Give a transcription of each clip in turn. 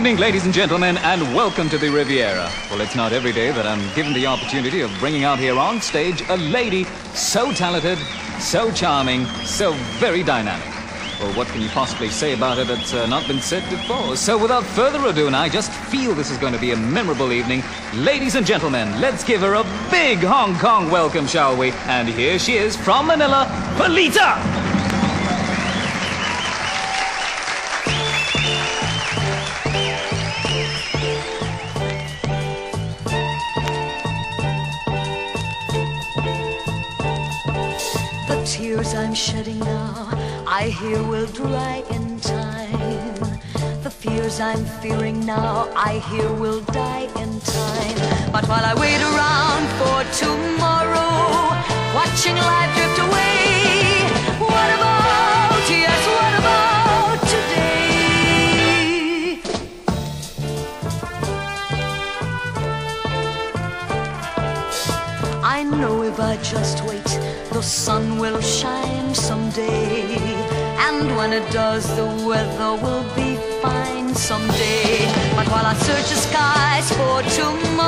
Good evening, ladies and gentlemen, and welcome to the Riviera. Well, it's not every day that I'm given the opportunity of bringing out here on stage a lady so talented, so charming, so very dynamic. Well, what can you possibly say about her that's uh, not been said before? So, without further ado, and I just feel this is going to be a memorable evening, ladies and gentlemen, let's give her a big Hong Kong welcome, shall we? And here she is from Manila, Pilita! Tears I'm shedding now, I hear will dry in time. The fears I'm fearing now, I hear will die in time. But while I wait around for tomorrow, watching life drift away, what about, yes, what about today? I know if I just wait the sun will shine someday. And when it does, the weather will be fine someday. But while I search the skies for tomorrow,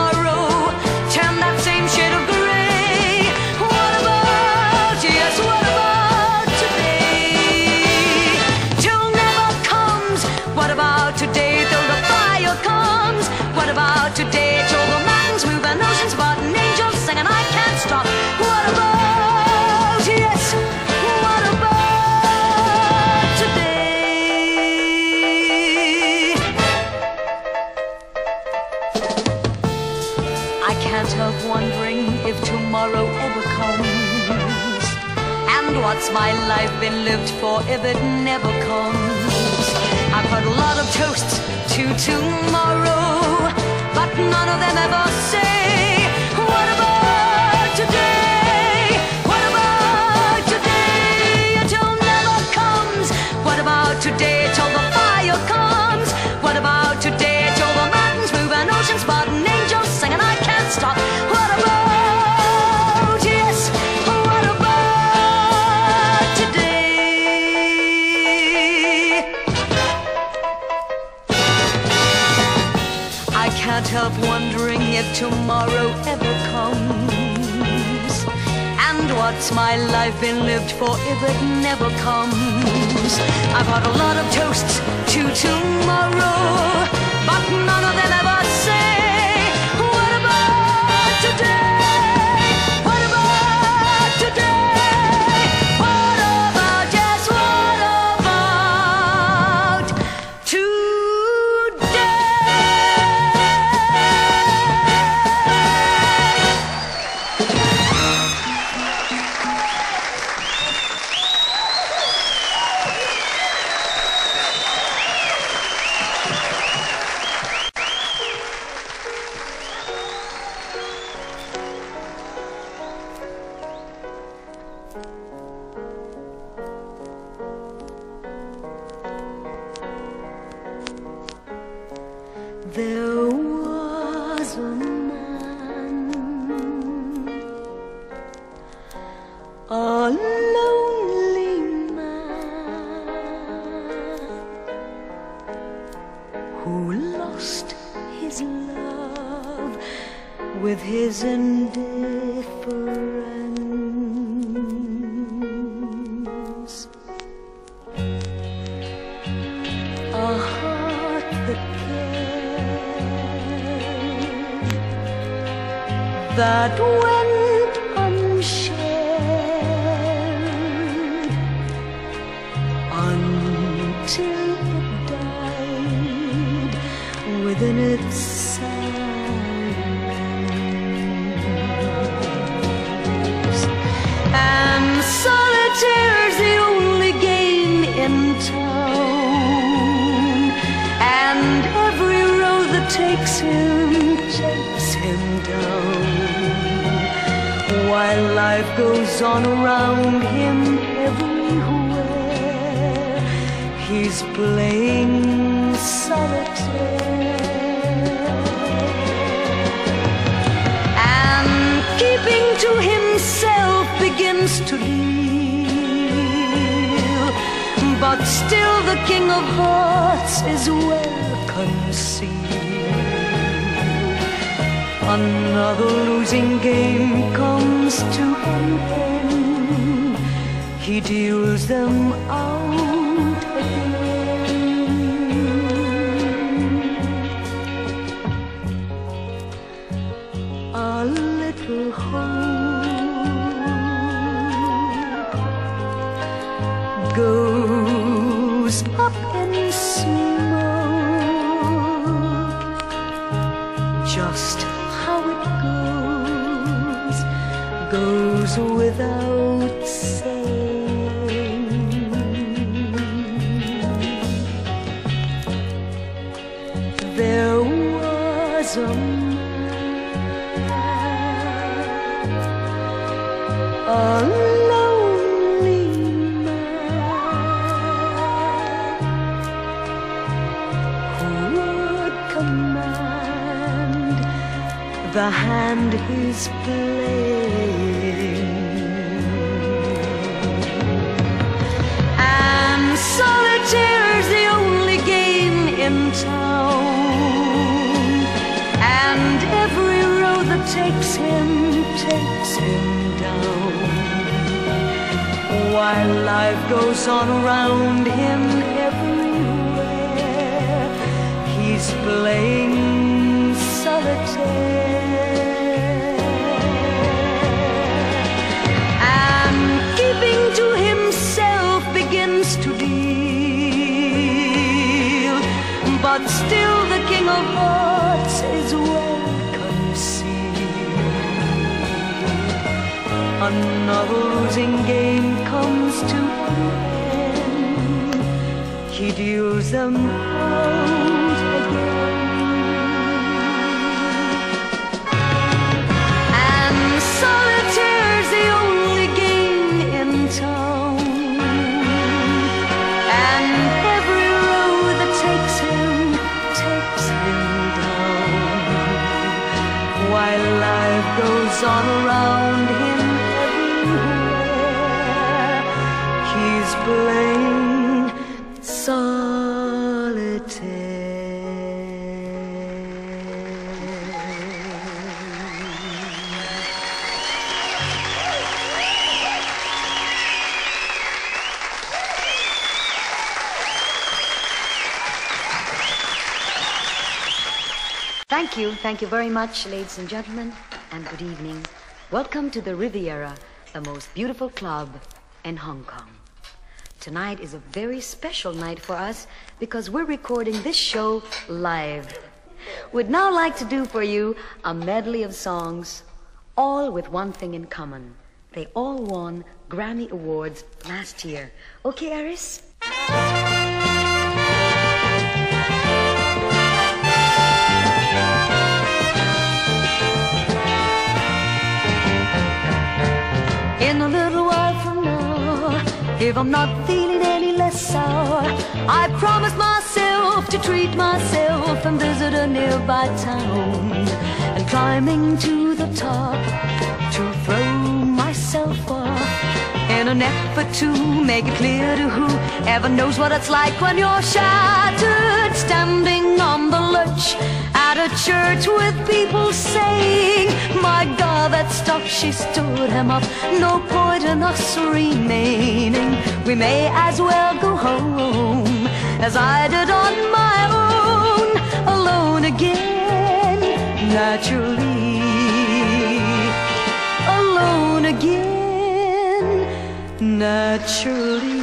life been lived for if it never comes? I've heard a lot of toasts to tomorrow, but none of them ever say, help wondering if tomorrow ever comes. And what's my life been lived for if it never comes? I've had a lot of toasts to tomorrow, but none of them There was a life goes on around him everywhere. He's playing solitaire and keeping to himself begins to deal. But still, the King of Hearts is well conceal. Another losing game comes to an end. He deals them out goes without saying. There was a man, a lonely man who would command the hand he's playing. Takes him takes him down. While life goes on around him everywhere, he's playing solitaire. And keeping to himself begins to deal. But still, the king of hearts Another losing game comes to an end. He deals them out again. Thank you. Thank you very much, ladies and gentlemen, and good evening. Welcome to the Riviera, the most beautiful club in Hong Kong. Tonight is a very special night for us because we're recording this show live. We'd now like to do for you a medley of songs, all with one thing in common. They all won Grammy Awards last year. Okay, Aris? If I'm not feeling any less sour, I promise myself to treat myself and visit a nearby town. And climbing to the top to throw myself off in an effort to make it clear to whoever knows what it's like when you're shattered, standing on the lurch at a church with people saying, My God, that stuff, she stood him up. No in us remaining. We may as well go home as I did on my own, alone again, naturally. Alone again, naturally.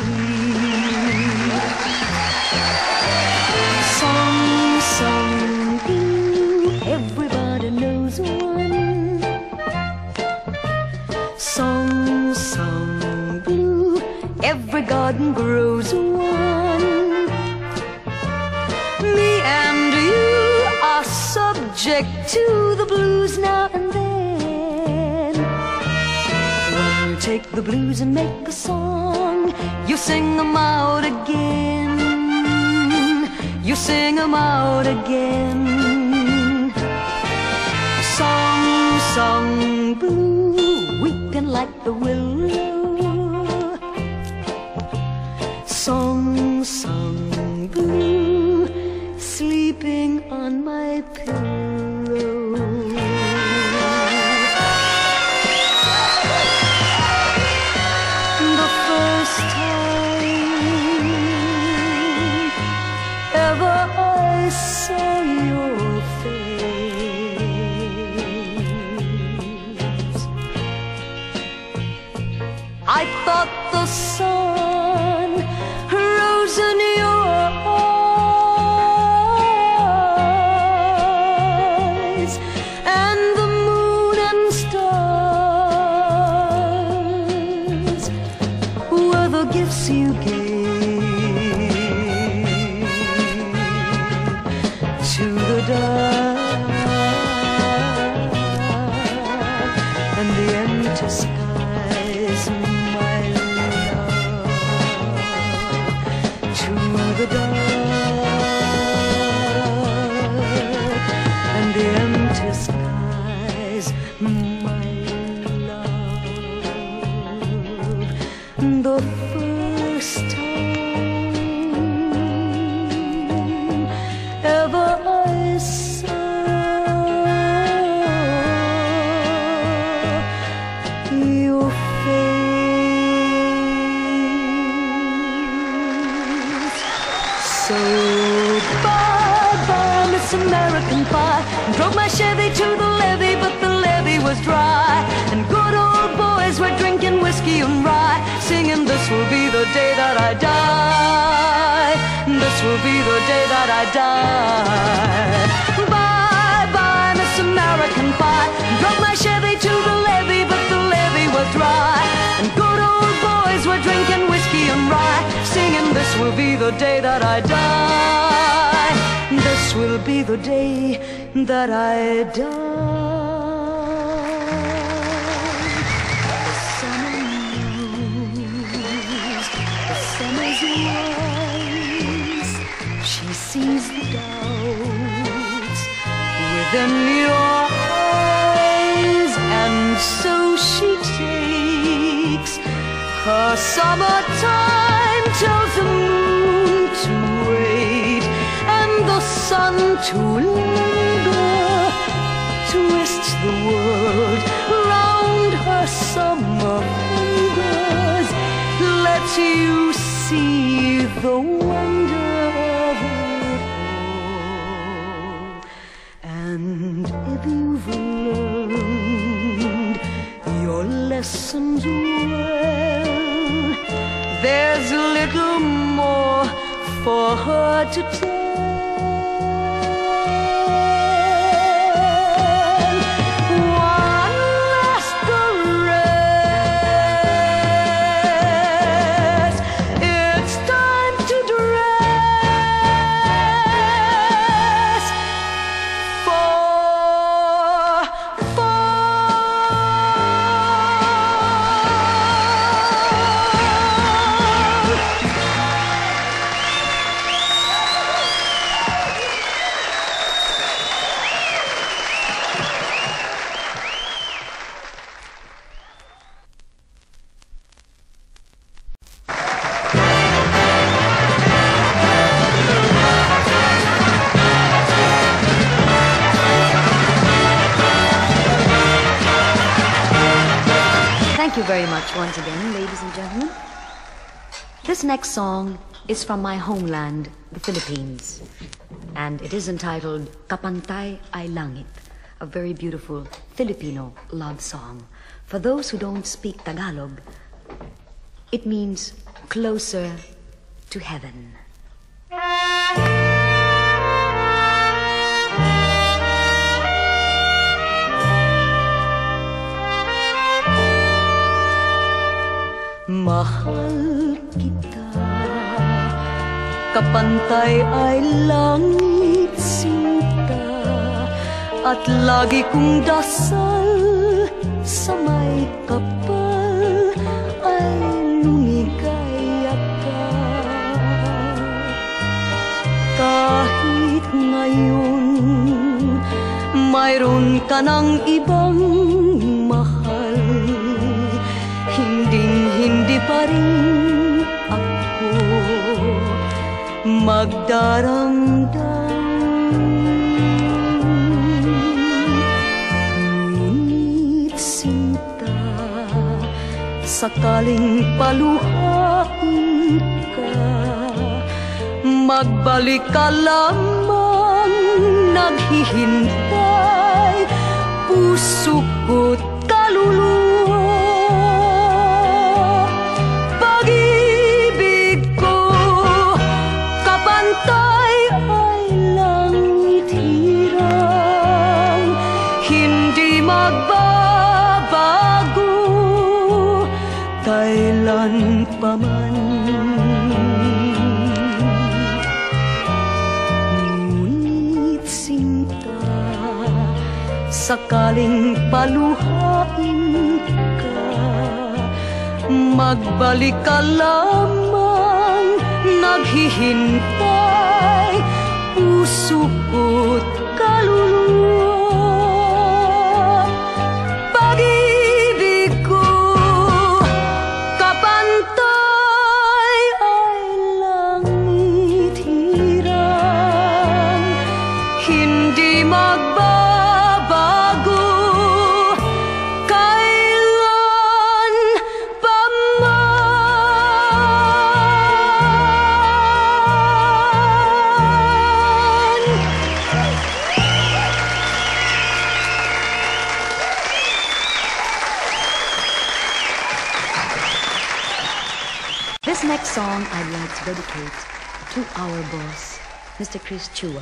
Garden grows one. Me and you are subject to the blues now and then. When you take the blues and make a song, you sing them out again. You sing them out again. Song, song, blue, weeping like the willow. American Pie. Drove my Chevy to the levee, but the levee was dry. And good old boys were drinking whiskey and rye, singing, This will be the day that I die. This will be the day that I die. Bye bye, Miss American Pie. Drove my Chevy to the levee, but the levee was dry. And good old boys were drinking whiskey and rye, singing, This will be the day that I die. This will be the day that I die. The summer moves, the summer's wise. She sees the doubts within your eyes, and so she takes her summertime, tells the the to linger, twists the world round her summer fingers, lets you see the wonder of it all. And if you've learned your lessons well, there's little more for her to tell. Next song is from my homeland, the Philippines, and it is entitled Kapantay ay Langit, a very beautiful Filipino love song. For those who don't speak Tagalog, it means closer to heaven. Mahal Kapantay ay langit sinta At lagi kong dasal Sa may kapal Ay lumigaya ka Kahit ngayon Mayroon ka ng ibang pagdaramdam Ngunit sinta sakaling paluhain ka Magbalik ka lamang naghihintay Puso ko't Sakaling paluhain ka Magbalik ka lamang Naghihintay Puso ko't kaluluwa our boss, Mr. Chris Chua.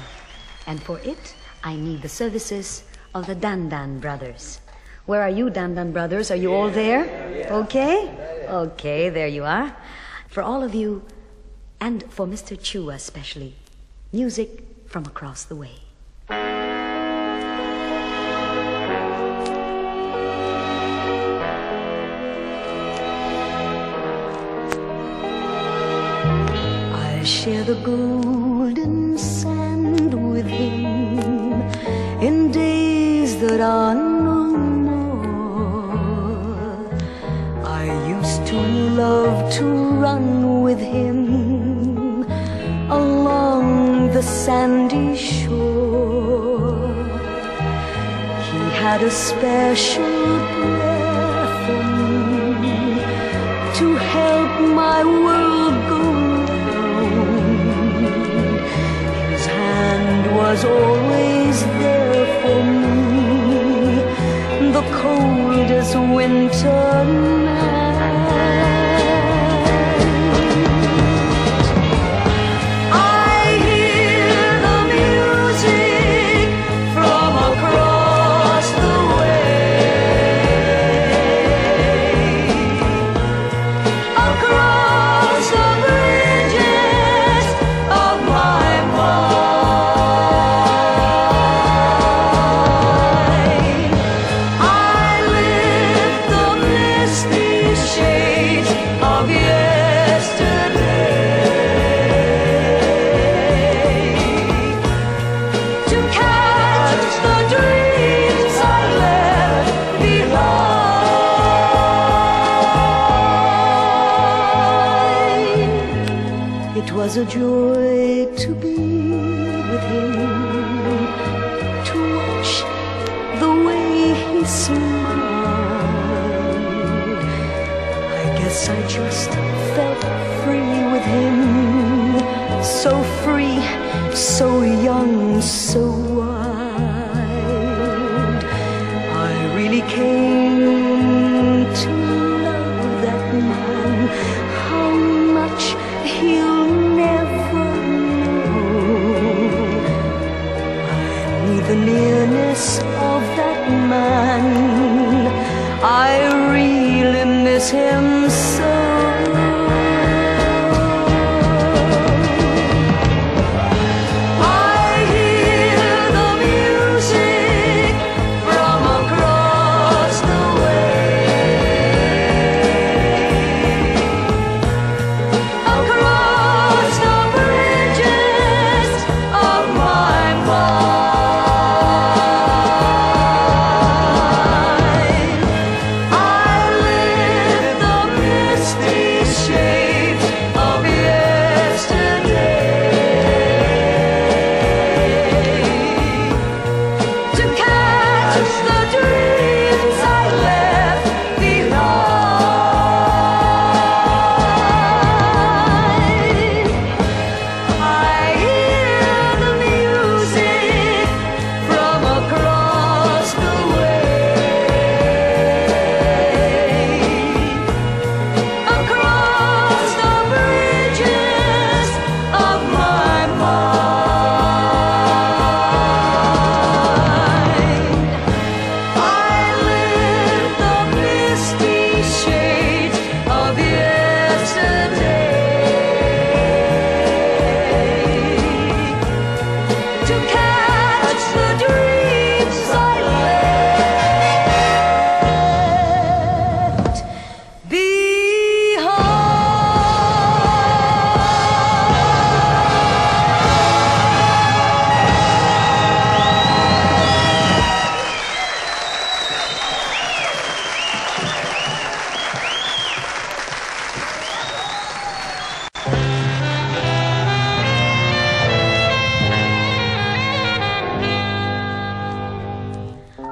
And for it, I need the services of the Dandan brothers. Where are you, Dandan brothers? Are you all there? Okay? Okay, there you are. For all of you, and for Mr. Chua especially, music from across the way. Share the golden sand with him in days that are no more. I used to love to run with him along the sandy shore. He had a special prayer for me to help my world was always there for me, the coldest winter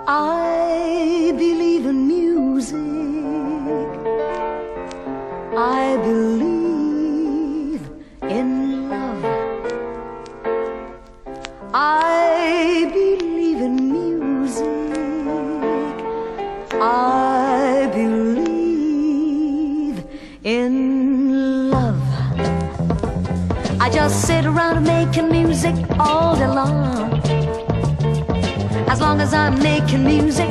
I believe in music. I believe in love. I believe in music. I believe in love. I just sit around making music all day long. As long as I'm making music,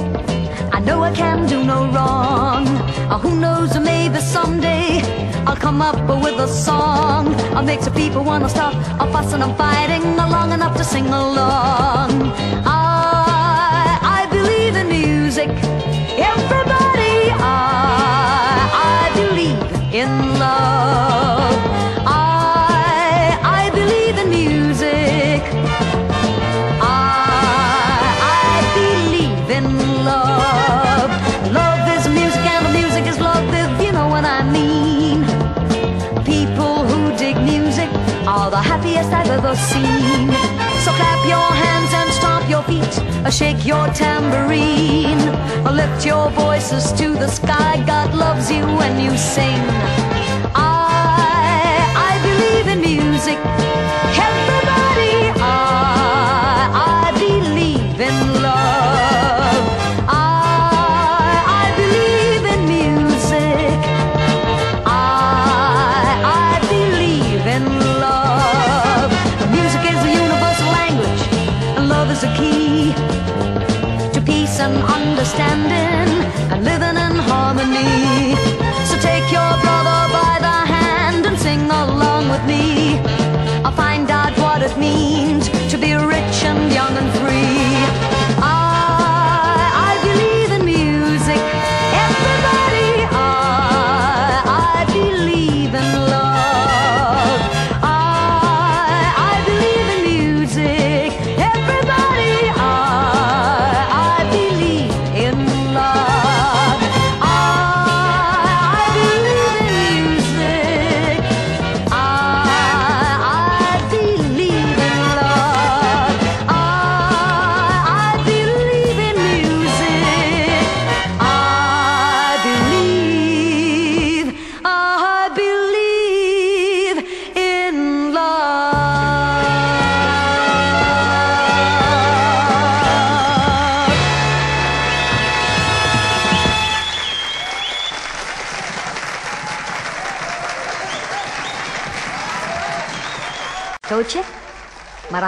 I know I can do no wrong. Uh, who knows, maybe someday I'll come up with a song. Uh, I'll make some people wanna stop a fussing and fighting uh, long enough to sing along. The happiest I've ever seen. So clap your hands and stomp your feet, or shake your tambourine, or lift your voices to the sky. God loves you when you sing.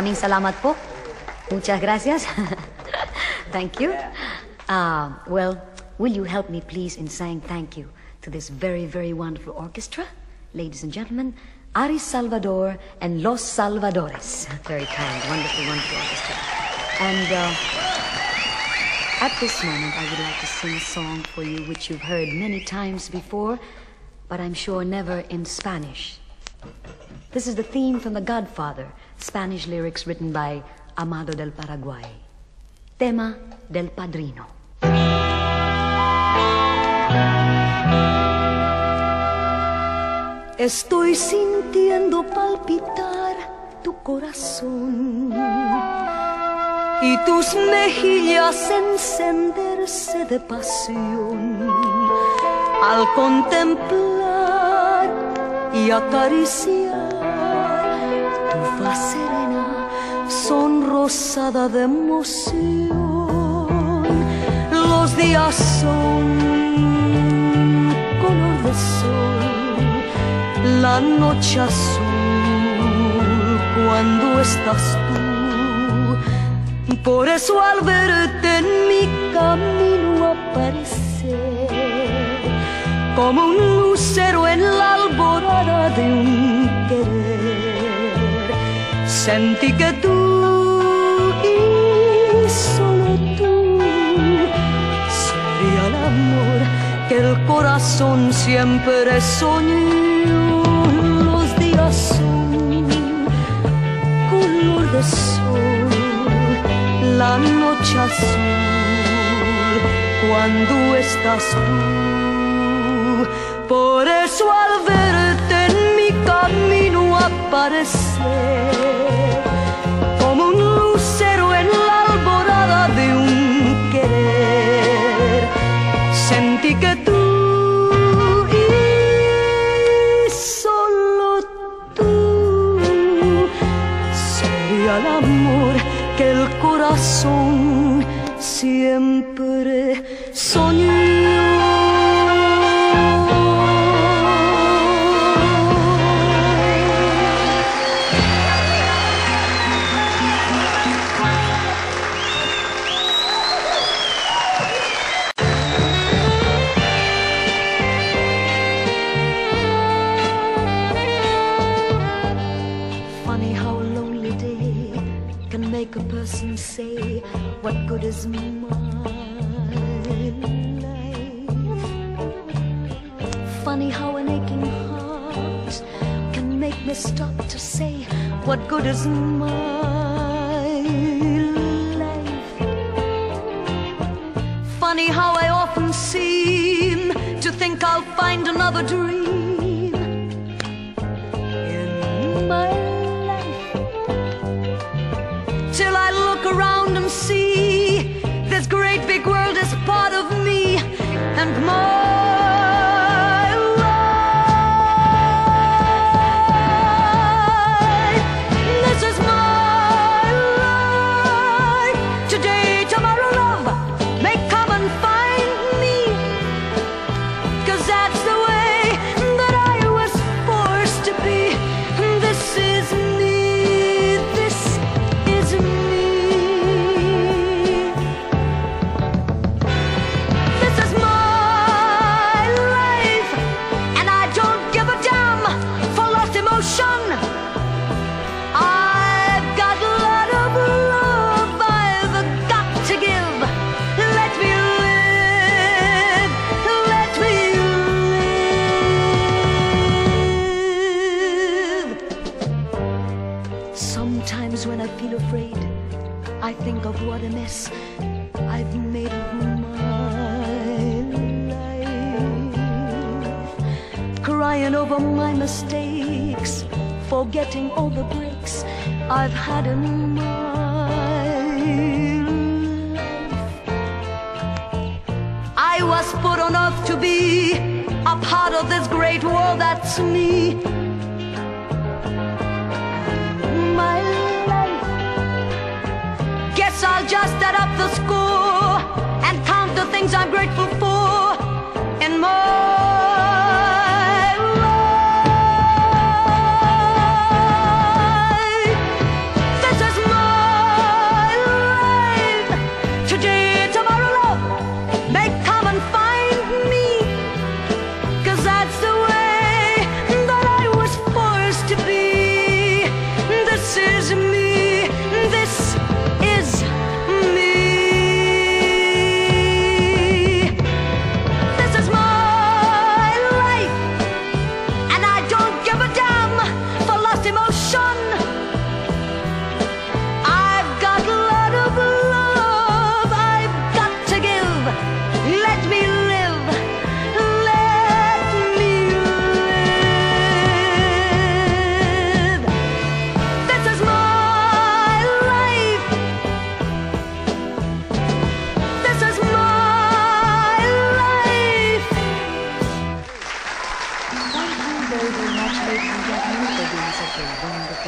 Maraming salamat po. Muchas gracias. thank you. Uh, well, will you help me please in saying thank you to this very, very wonderful orchestra? Ladies and gentlemen, Aris Salvador and Los Salvadores. Very kind, wonderful, wonderful orchestra. And uh, at this moment, I would like to sing a song for you which you've heard many times before, but I'm sure never in Spanish. This is the theme from The Godfather, Spanish lyrics written by Amado del Paraguay. Tema del Padrino. Estoy sintiendo palpitar tu corazón y tus mejillas encenderse de pasión al contemplar y acariciar faz serena, sonrosada de emoción. Los días son color de sol la noche azul cuando estás tú. Por eso al verte en mi camino aparecer, como un lucero en la alborada de un querer, sentí que tú y solo tú sería el amor que el corazón siempre soñó. Los días son color de sol, la noche azul cuando estás tú. Por eso al verte en mi camino desaparecer como un lucero en la alborada de un querer. Sentí que tú y solo tú sería el amor que el corazón siempre. what good is mine?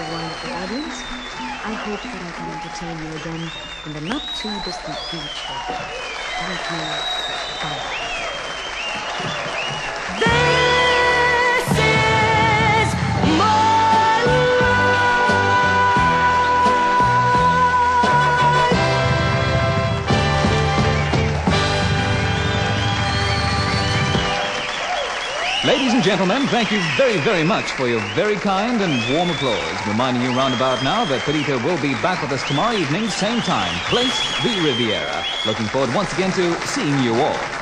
wonderful, wonderful audience. I hope that I can entertain you again in the not too distant future. Thank you. Bye. and gentlemen, thank you very, very much for your very kind and warm applause. Reminding you roundabout now that Pilita will be back with us tomorrow evening, same time, place the Riviera. Looking forward once again to seeing you all.